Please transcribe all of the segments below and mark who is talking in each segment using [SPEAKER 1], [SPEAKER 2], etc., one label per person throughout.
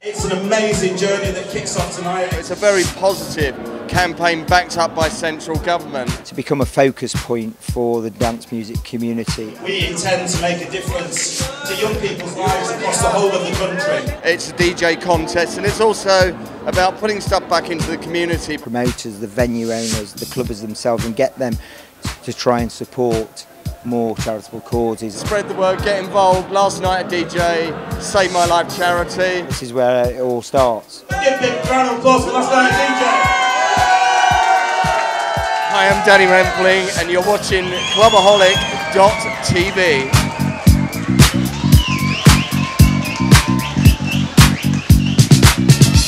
[SPEAKER 1] It's an amazing journey that kicks off tonight.
[SPEAKER 2] It's a very positive campaign backed up by central government.
[SPEAKER 3] To become a focus point for the dance music community.
[SPEAKER 1] We intend to make a difference to young people's lives across the whole of the country.
[SPEAKER 2] It's a DJ contest and it's also about putting stuff back into the community.
[SPEAKER 3] Promoters, the venue owners, the clubbers themselves and get them to try and support more charitable causes.
[SPEAKER 2] Spread the word, get involved. Last night at DJ, Save My Life charity.
[SPEAKER 3] This is where it all starts.
[SPEAKER 1] Give a big round of applause for Last Night at DJ.
[SPEAKER 2] Hi, I'm Danny Rampling and you're watching Clubaholic.tv.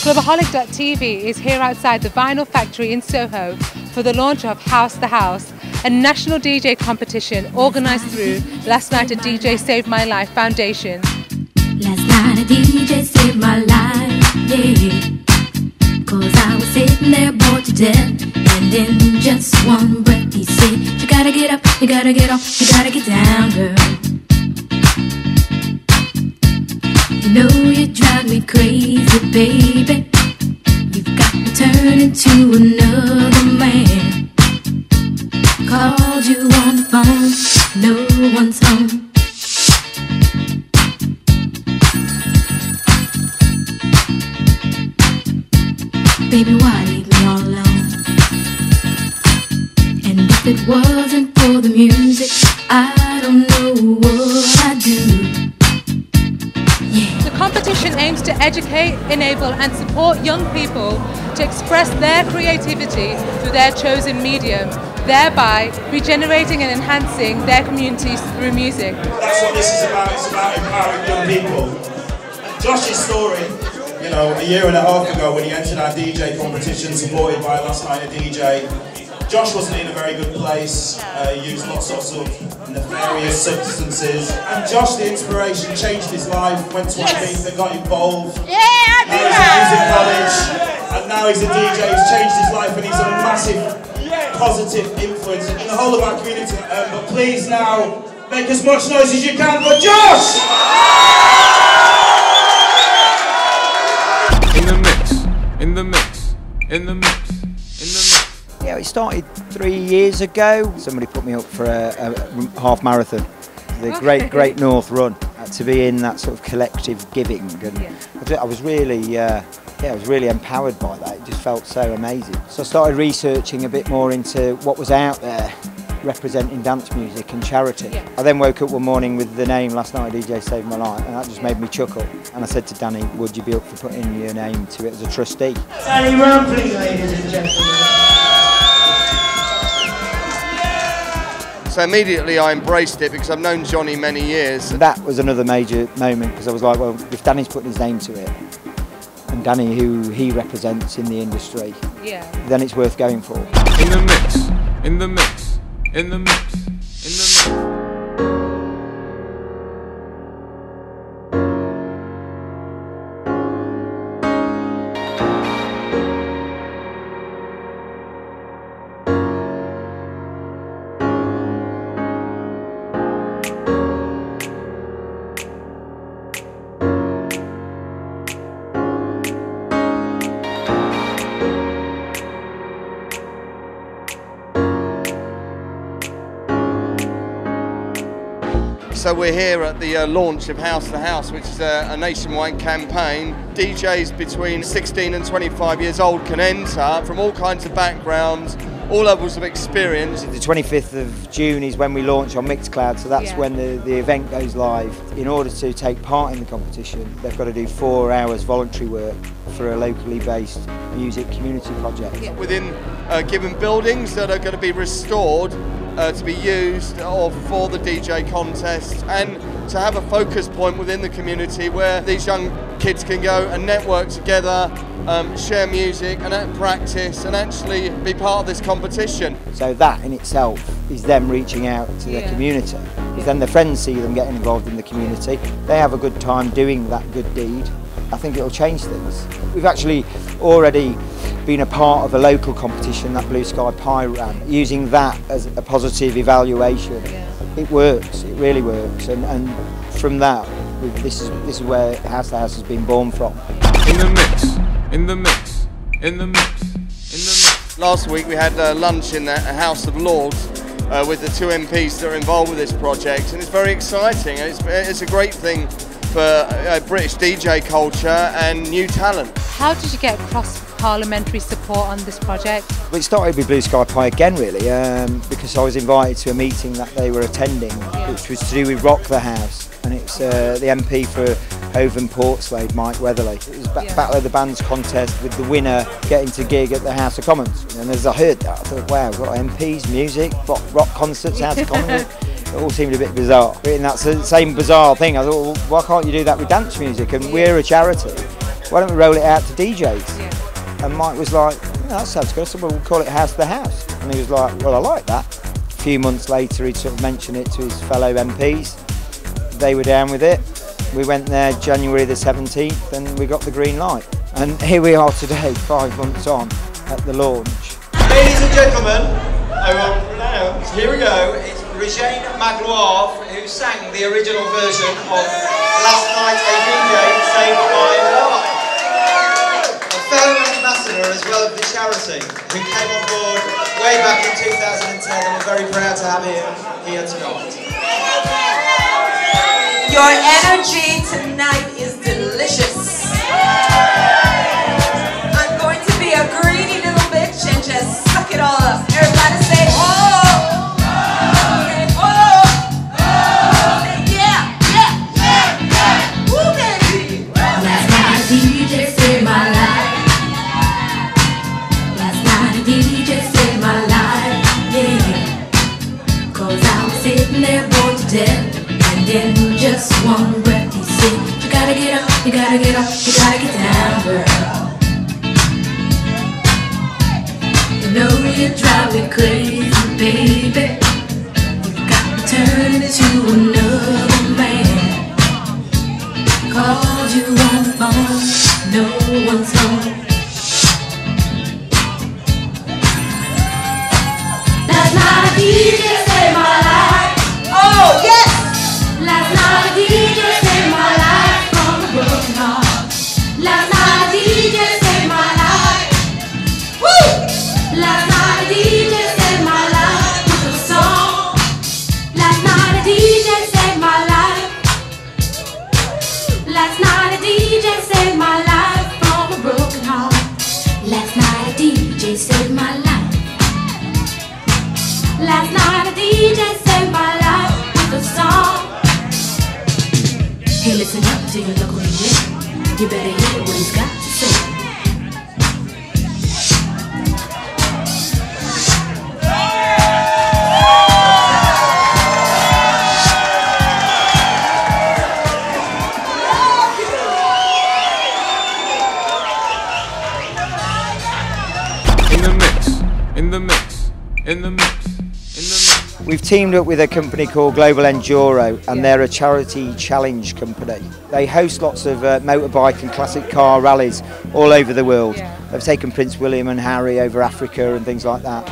[SPEAKER 4] Clubaholic.tv is here outside the Vinyl Factory in Soho for the launch of House the House, a national DJ competition organised through Last Night a DJ Saved My Life Foundation.
[SPEAKER 5] Last night a DJ saved my life, yeah. Cause I was sitting there bored to death. And in just one breath he said, You gotta get up, you gotta get off, you gotta get down, girl. You know you drive me crazy, baby. You've got to another man. Called you on the phone, no one's home. Baby, why leave me all alone? And if it wasn't for the music, I don't know what I'd do.
[SPEAKER 4] The competition aims to educate, enable, and support young people to express their creativity through their chosen medium, thereby regenerating and enhancing their communities through music.
[SPEAKER 1] That's what this is about. It's about empowering young people. Josh's story, you know, a year and a half ago when he entered our DJ competition supported by Last Night a DJ, Josh wasn't in a very good place. Uh, he used lots of sort of nefarious substances. And Josh, the inspiration, changed his life, went to Ibiza, got involved.
[SPEAKER 6] Yeah,
[SPEAKER 1] Now he's at music college, and now he's a DJ. He's changed his life, and he's a massive, positive influence in the whole of our community. Um, but please now make as much noise as you can for Josh.
[SPEAKER 7] In the mix, in the mix, in the mix, in the mix.
[SPEAKER 3] Yeah, it started three years ago. Somebody put me up for a, a half marathon, the Great Great North Run. uh, To be in that sort of collective giving, and I I was really, uh, yeah, I was really empowered by that. It just felt so amazing. So I started researching a bit more into what was out there, representing dance music and charity. I then woke up one morning with the name Last Night DJ Saved My Life, and that just made me chuckle. And I said to Danny, "Would you be up for putting your name to it as a trustee?"
[SPEAKER 8] Danny Rampling, ladies and gentlemen.
[SPEAKER 2] So immediately I embraced it because I've known Jonny many years.
[SPEAKER 3] That was another major moment because I was like, well, if Danny's putting his name to it, and Danny, who he represents in the industry,
[SPEAKER 4] Yeah.
[SPEAKER 3] then it's worth going for.
[SPEAKER 7] In the mix, in the mix, in the mix,
[SPEAKER 2] So we're here at the uh, launch of House the House, which is a, a nationwide campaign. DJs between 16 and 25 years old can enter from all kinds of backgrounds, all levels of experience.
[SPEAKER 3] The 25th of June is when we launch on Mixcloud, so that's
[SPEAKER 4] Yeah.
[SPEAKER 3] when the, the event goes live. In order to take part in the competition, they've got to do four hours voluntary work for a locally based music community project.
[SPEAKER 2] within uh, given buildings that are going to be restored uh, to be used or for the DJ contest and to have a focus point within the community where these young kids can go and network together, um, share music and practice and actually be part of this competition.
[SPEAKER 3] So that in itself is them reaching out to their
[SPEAKER 4] Yeah.
[SPEAKER 3] community. Because then their friends see them getting involved in the community. They have a good time doing that good deed. I think it'll change things. We've actually already been a part of a local competition that Blue Sky Pie ran, using that as a positive evaluation. It works, it really works. And, and from that, we've, this, is, this is where House the House has been born from.
[SPEAKER 7] In the mix. In the mix. In the mix. In the mix.
[SPEAKER 2] Last week we had uh, lunch in the House of Lords uh, with the two MPs that are involved with this project, and it's very exciting. It's, it's a great thing for uh, British DJ culture and new talent.
[SPEAKER 4] How did you get cross parliamentary support on this project?
[SPEAKER 3] Well, it started with Blue Sky Pie again, really, um, because I was invited to a meeting that they were attending, which was to do with Rock the House, and it's uh, the MP for Hove and Portslade, Mike Weatherley. It was ba-
[SPEAKER 4] Yeah.
[SPEAKER 3] Battle of the Bands contest with the winner getting to gig at the House of Commons. And as I heard that, I thought, wow, we've got MPs, music, rock, rock concerts, House of Commons. It all seemed a bit bizarre. But in that same bizarre thing, I thought, well, why can't you do that with dance music? And we're a charity. Why don't we roll it out to DJs? And Mike was like, "Yeah, that sounds good. So we'll call it House the House. And he was like, well, I like that. A few months later, he sort of mentioned it to his fellow MPs. They were down with it. We went there January the 17th and we got the green light. And here we are today, five months on, at the launch.
[SPEAKER 6] Ladies and gentlemen, I will pronounce, here we go, it's Rejane Magloire who sang the original version of Last Night a DJ Saved My Life. A fellow ambassador as well of the charity who came on board way back in 2010 and we're very proud to have him here tonight.
[SPEAKER 9] Your energy tonight is delicious.
[SPEAKER 5] Death. And in just one breath he said, You gotta get up, you gotta get up, DJ saved my life. Last night a DJ saved my life from a broken heart. Last night a DJ saved my life. Last night a DJ saved my life with a song. Hey, listen up to your local DJ. You better hear what he's got
[SPEAKER 3] teamed up with a company called Global Enduro, and they're a charity challenge company. They host lots of uh, motorbike and classic car rallies all over the world. They've taken Prince William and Harry over Africa and things like that.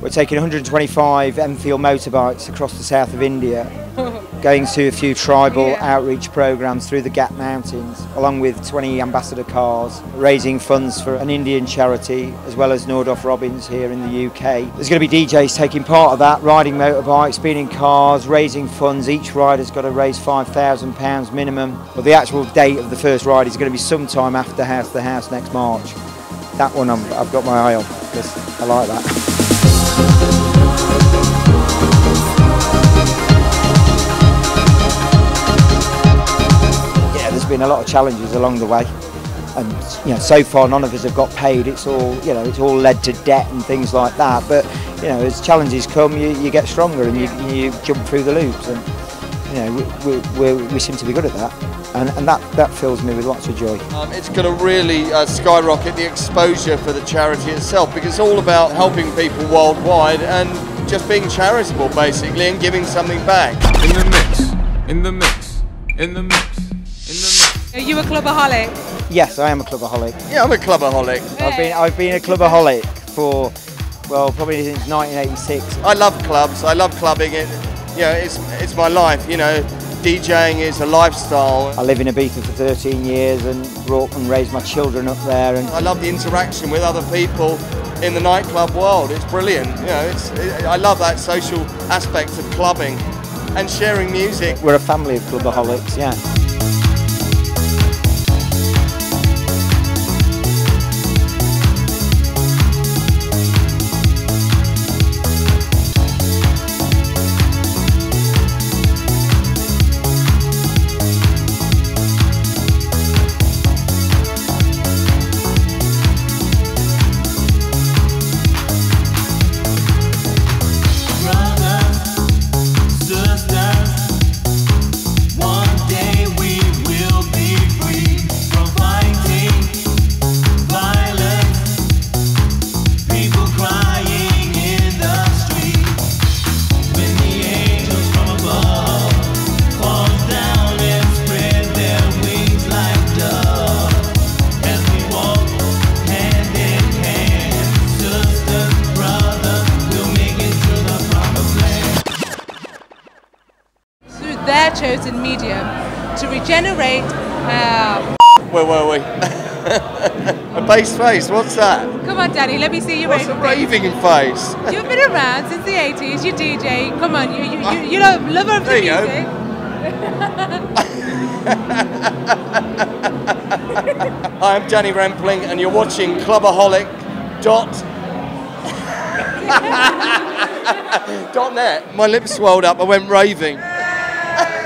[SPEAKER 3] We're taking 125 Enfield motorbikes across the south of India, going to a few tribal outreach programs through the Ghat Mountains, along with 20 ambassador cars, raising funds for an Indian charity as well as Nordoff Robbins here in the UK. There's going to be DJs taking part of that, riding motorbikes, being in cars, raising funds. Each rider's got to raise £5,000 minimum. But the actual date of the first ride is going to be sometime after House the House next March. That one I'm, I've got my eye on because I like that. Been a lot of challenges along the way, and you know, so far none of us have got paid. It's all you know, it's all led to debt and things like that. But you know, as challenges come, you, you get stronger and you, you jump through the loops, and you know, we, we, we, we seem to be good at that, and, and that that fills me with lots of joy.
[SPEAKER 2] Um, it's going to really uh, skyrocket the exposure for the charity itself because it's all about helping people worldwide and just being charitable basically and giving something back.
[SPEAKER 7] In the mix. In the mix. In the mix. In the mix.
[SPEAKER 4] Are you a clubaholic?
[SPEAKER 3] Yes, I am a clubaholic.
[SPEAKER 2] Yeah, I'm a clubaholic.
[SPEAKER 3] I've been I've been a clubaholic for well probably since 1986.
[SPEAKER 2] I love clubs. I love clubbing. It, you know, it's it's my life. You know, DJing is a lifestyle.
[SPEAKER 3] I live in Ibiza for 13 years and brought and raised my children up there. And
[SPEAKER 2] I love the interaction with other people in the nightclub world. It's brilliant. You know, it's, it, I love that social aspect of clubbing and sharing music.
[SPEAKER 3] we're a family of clubaholics, yeah.
[SPEAKER 4] Chosen medium to regenerate. Uh,
[SPEAKER 2] Where were we? a bass face, what's that?
[SPEAKER 4] come on, Danny, let me see you
[SPEAKER 2] What's a
[SPEAKER 4] raving.
[SPEAKER 2] raving face?
[SPEAKER 4] You've been around since the 80s, you DJ. Come on, you, you, you, you know, lover of the
[SPEAKER 2] There you go.
[SPEAKER 4] music.
[SPEAKER 2] Hi, I'm Danny Rampling, and you're watching Clubaholic dot dot net. My lips swelled up. I went raving.